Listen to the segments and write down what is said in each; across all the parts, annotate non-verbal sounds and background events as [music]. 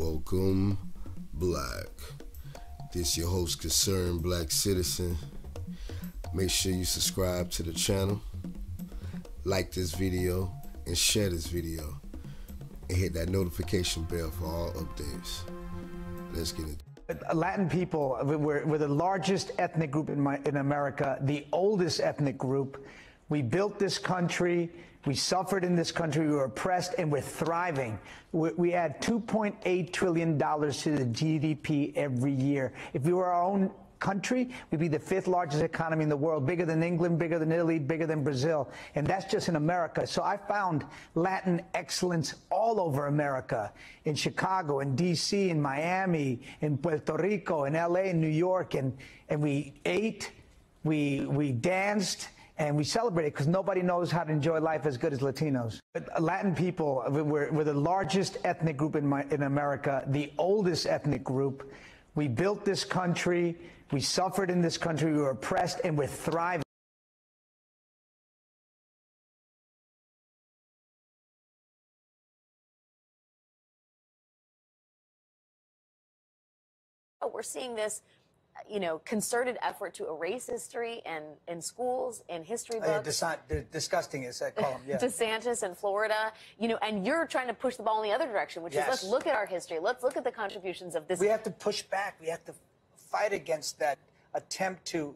Welcome, Black. This your host, Concerned Black Citizen. Make sure you subscribe to the channel, like this video, and share this video, and hit that notification bell for all updates. Let's get it. Latin people, we're, we're, the largest ethnic group in, my, in America, the oldest ethnic group. We built this country. We suffered in this country. We were oppressed, and we're thriving. We, we add $2.8 trillion to the GDP every year. If we were our own country, we'd be the fifth largest economy in the world, bigger than England, bigger than Italy, bigger than Brazil. And that's just in America. So I found Latin excellence all over America in Chicago, in D.C., in Miami, in Puerto Rico, in L.A., in New York. And, and we ate, we, we danced, and we celebrate it because nobody knows how to enjoy life as good as Latinos. Latin people, we're, we're the largest ethnic group in, my, in America, the oldest ethnic group. We built this country. We suffered in this country. We were oppressed, and we're thriving. Oh, we're seeing this you know, concerted effort to erase history and in schools, in history books. Uh, yeah, disgusting is that column, yeah. [laughs] DeSantis in Florida, you know, and you're trying to push the ball in the other direction, which yes. is let's look at our history. Let's look at the contributions of this. We have to push back. We have to fight against that attempt to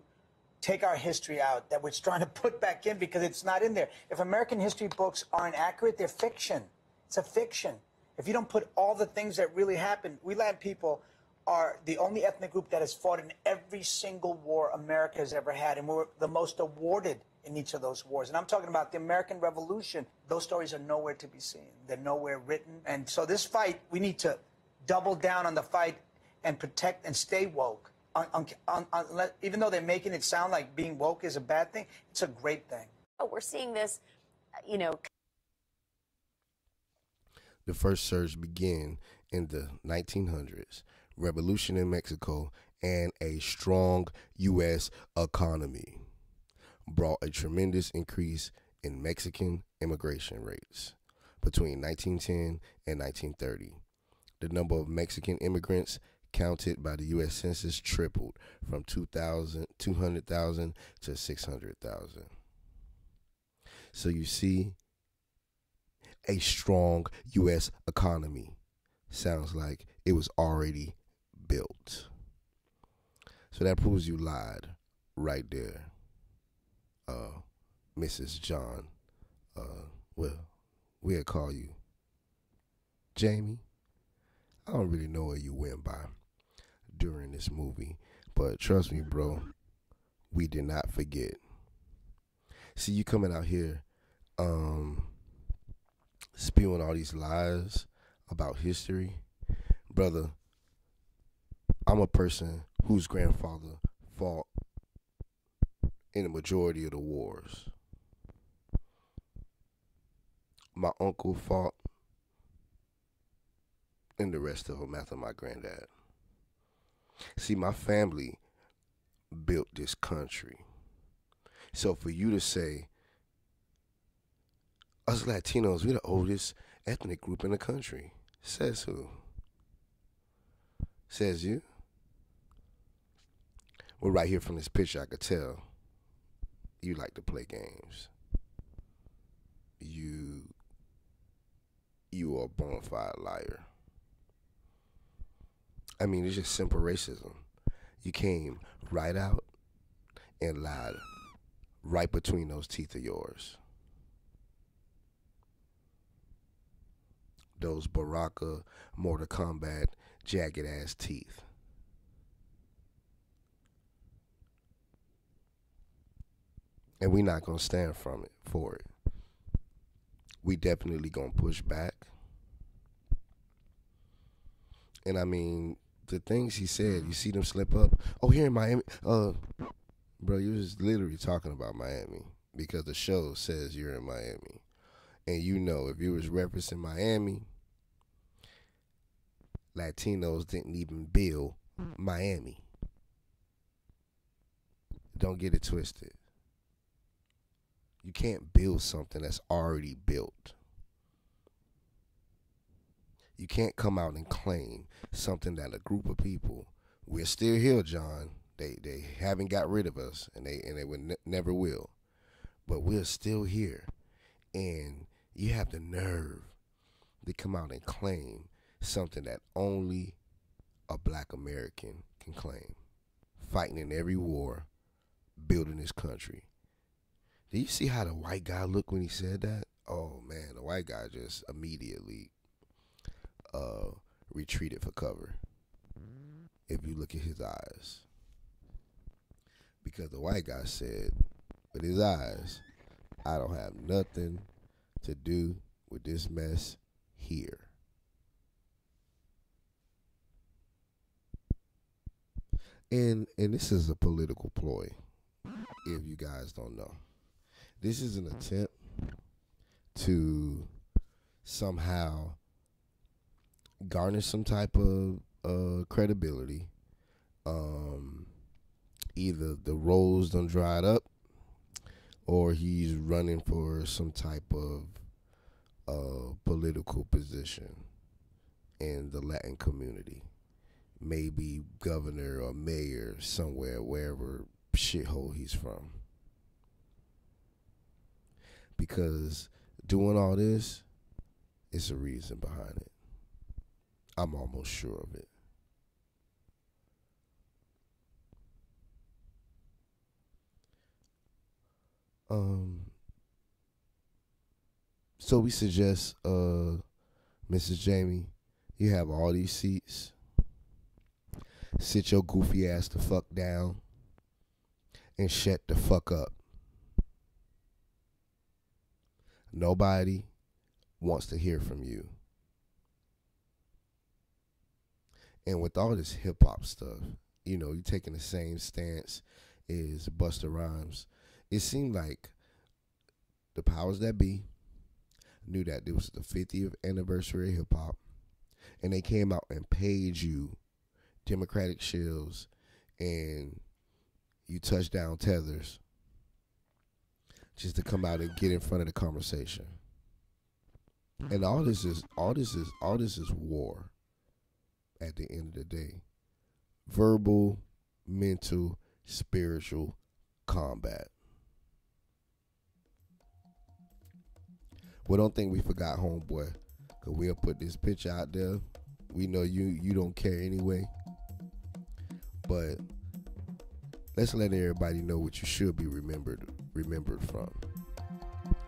take our history out that we're trying to put back in because it's not in there. If American history books aren't accurate, they're fiction. It's a fiction. If you don't put all the things that really happened, we let people are the only ethnic group that has fought in every single war America has ever had, and we're the most awarded in each of those wars. And I'm talking about the American Revolution. Those stories are nowhere to be seen. They're nowhere written. And so this fight, we need to double down on the fight and protect and stay woke. On, on, on, even though they're making it sound like being woke is a bad thing, it's a great thing. Oh, we're seeing this, you know. The first surge began in the 1900s revolution in Mexico, and a strong U.S. economy brought a tremendous increase in Mexican immigration rates between 1910 and 1930. The number of Mexican immigrants counted by the U.S. Census tripled from 2,000, 200,000 to 600,000. So you see, a strong U.S. economy sounds like it was already built. So that proves you lied right there, uh, Mrs. John. Uh, well, we'll call you Jamie. I don't really know where you went by during this movie, but trust me, bro, we did not forget. See, you coming out here, um, spewing all these lies about history, brother I'm a person whose grandfather fought in the majority of the wars. My uncle fought and the rest of them after my granddad. See, my family built this country. So for you to say, us Latinos, we're the oldest ethnic group in the country, says who? Says you? Well, right here from this picture, I could tell you like to play games. You you are a bona fide liar. I mean, it's just simple racism. You came right out and lied right between those teeth of yours. Those Baraka Mortal Kombat jagged ass teeth. And we're not gonna stand from it for it. We definitely gonna push back. And I mean, the things he said, you see them slip up. Oh, here in Miami, uh, bro, you was literally talking about Miami because the show says you're in Miami, and you know if you was referencing Miami, Latinos didn't even build Miami. Don't get it twisted. You can't build something that's already built. You can't come out and claim something that a group of people we're still here, John. They they haven't got rid of us, and they and they would ne- never will. But we're still here, and you have the nerve to come out and claim something that only a black American can claim. Fighting in every war, building this country. Do you see how the white guy looked when he said that? Oh man, the white guy just immediately uh, retreated for cover. If you look at his eyes, because the white guy said with his eyes, "I don't have nothing to do with this mess here." And and this is a political ploy. If you guys don't know, this is an attempt to somehow garnish some type of uh, credibility. Um, either the roles done dried up, or he's running for some type of uh, political position in the Latin community. Maybe governor or mayor somewhere, wherever shithole he's from. Because doing all this, it's a reason behind it. I'm almost sure of it. Um so we suggest uh Mrs. Jamie, you have all these seats. Sit your goofy ass the fuck down and shut the fuck up. Nobody wants to hear from you. And with all this hip hop stuff, you know, you're taking the same stance as Busta Rhymes. It seemed like the powers that be knew that it was the 50th anniversary of hip hop, and they came out and paid you Democratic shills and you touchdown tethers just to come out and get in front of the conversation. And all this is all this is all this is war at the end of the day. Verbal, mental, spiritual combat. Well, don't think we forgot homeboy, cause we'll put this picture out there. We know you you don't care anyway, but let's let everybody know what you should be remembered remembered from.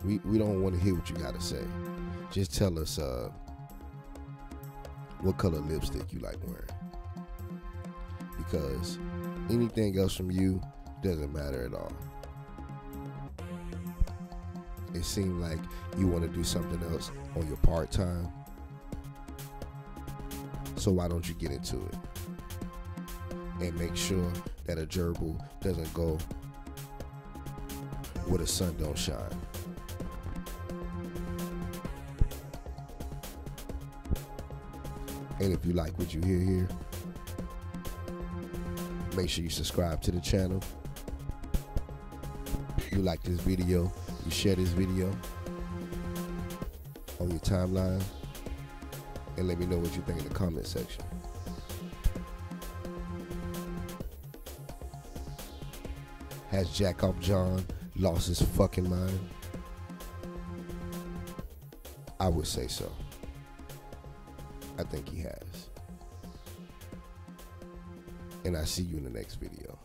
We we don't want to hear what you got to say. Just tell us uh, what color lipstick you like wearing. Because anything else from you doesn't matter at all. It seemed like you want to do something else on your part time. So why don't you get into it? And make sure that a gerbil doesn't go where the sun don't shine. And if you like what you hear here, make sure you subscribe to the channel. You like this video, you share this video on your timeline, and let me know what you think in the comment section. Has Jacob John lost his fucking mind? I would say so. I think he has. And I see you in the next video.